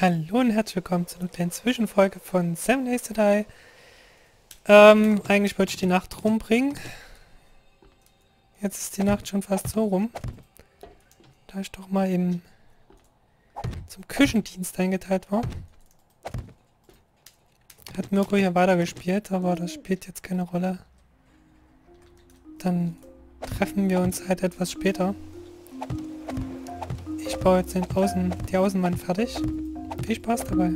Hallo und herzlich willkommen zu kleinen Zwischenfolge von Seven Days to Die. Ähm, eigentlich wollte ich die Nacht rumbringen. Jetzt ist die Nacht schon fast so rum. Da ich doch mal eben zum Küchendienst eingeteilt war. Hat Mirko hier weitergespielt, aber das spielt jetzt keine Rolle. Dann treffen wir uns halt etwas später. Ich baue jetzt den Außen, die Außenwand fertig. Viel Spaß dabei.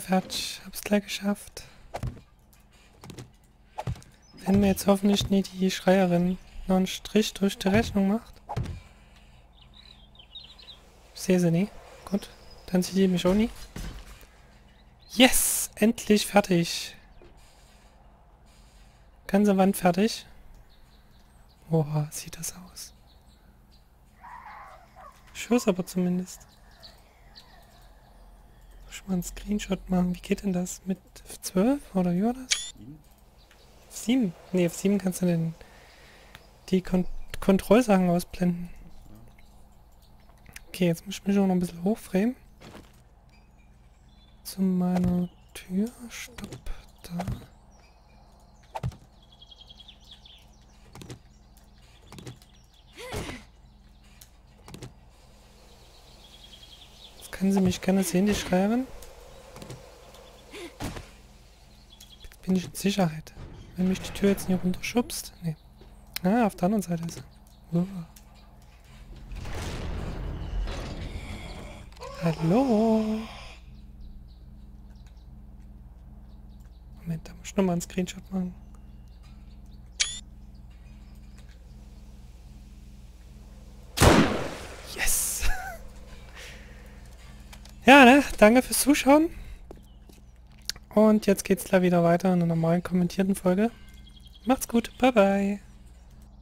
Fertig. Hab's gleich geschafft. Wenn mir jetzt hoffentlich nie die Schreierin noch einen Strich durch die Rechnung macht. Ich sehe sie nie. Gut, dann sieht die mich auch nie. Yes! Endlich fertig. Ganze Wand fertig. Boah, sieht das aus. Schuss aber zumindest ich mal einen Screenshot machen. Wie geht denn das? Mit 12 oder wie war das? 7? Ne, auf 7 kannst du denn die Kon Kontrollsachen ausblenden. Okay, jetzt muss ich mich auch noch ein bisschen hochframen. Zu meiner Tür. Stopp. Da. Können Sie mich gerne sehen, die Schreiberin? Jetzt bin ich in Sicherheit. Wenn mich die Tür jetzt nicht runterschubst. Nee. Ah, auf der anderen Seite ist. Uh. Hallo? Moment, da muss ich nochmal einen Screenshot machen. Ja, ne? Danke fürs Zuschauen. Und jetzt geht's gleich wieder weiter in einer normalen kommentierten Folge. Macht's gut. Bye, bye.